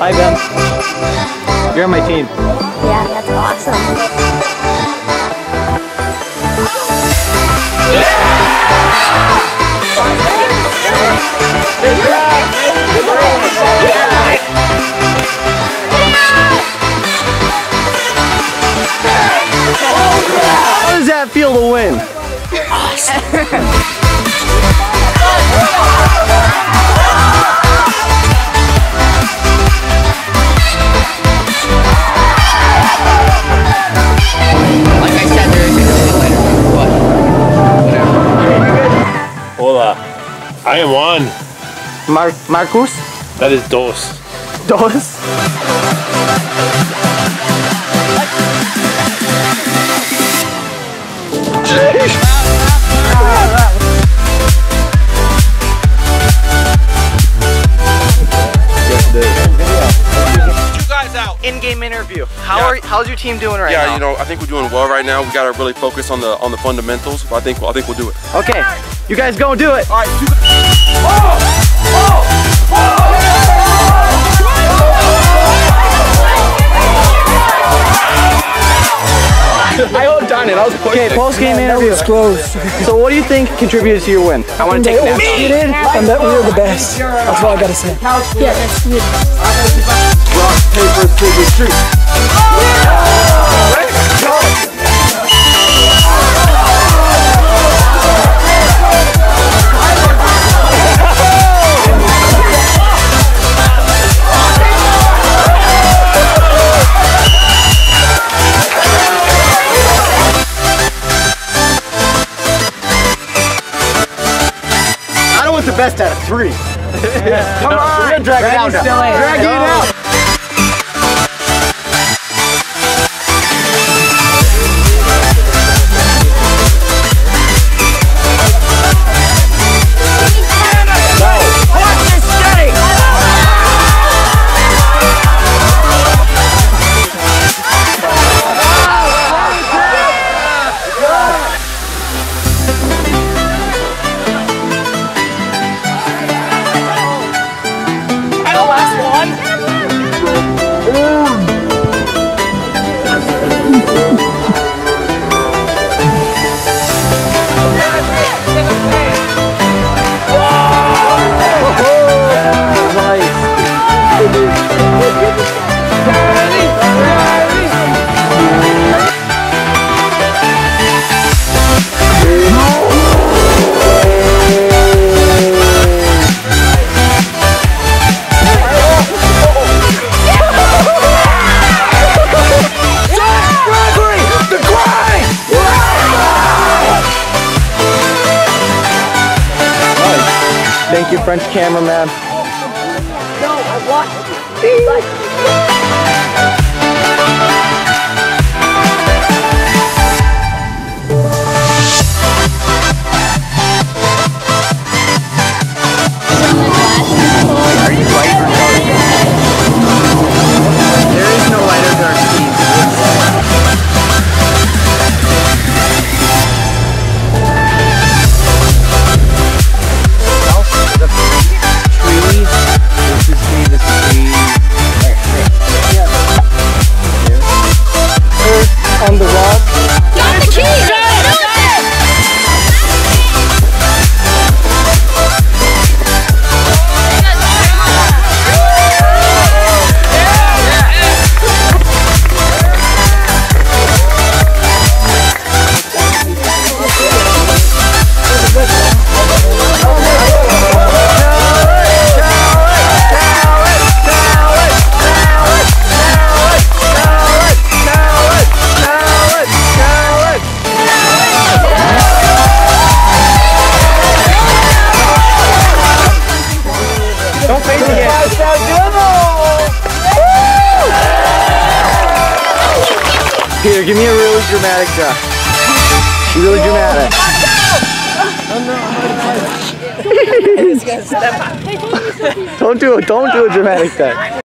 Hi, Ben. You're on my team. Yeah, that's awesome. How does that feel to win? I am Juan. Mar Marcus? That is dos. Dos? In-game interview. How Yeah. are how's your team doing right yeah, now? Yeah, you know, I think we're doing well right now. We got to really focus on the on the fundamentals. But I think I think we'll do it. Okay, you guys go do it. All right. I okay. Post game interview. close. So what do you think contributed to your win? I want to take a nap. Executed, and that we were the best. That's all I gotta say. Yeah, that's good. Rock, paper, scissors, shoot. The best out of three. Come on. We're gonna drag it out. Drag it out. Thank you, French cameraman. Are on the rock. Give me a really dramatic shot. Really dramatic. don't do it. Don't do a dramatic shot.